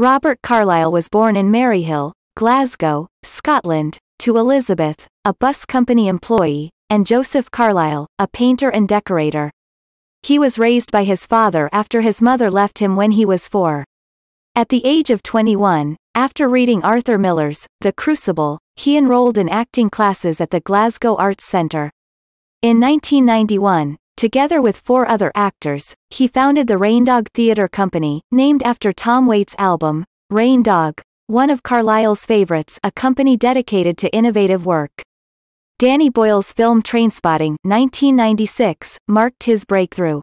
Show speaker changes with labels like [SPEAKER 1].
[SPEAKER 1] Robert Carlyle was born in Maryhill, Glasgow, Scotland, to Elizabeth, a bus company employee, and Joseph Carlyle, a painter and decorator. He was raised by his father after his mother left him when he was four. At the age of 21, after reading Arthur Miller's The Crucible, he enrolled in acting classes at the Glasgow Arts Centre. In 1991, together with four other actors, he founded the Raindog Theatre Company, named after Tom Waits' album, Rain Dog, one of Carlyle's favorites a company dedicated to innovative work. Danny Boyle's film Trainspotting 1996 marked his breakthrough.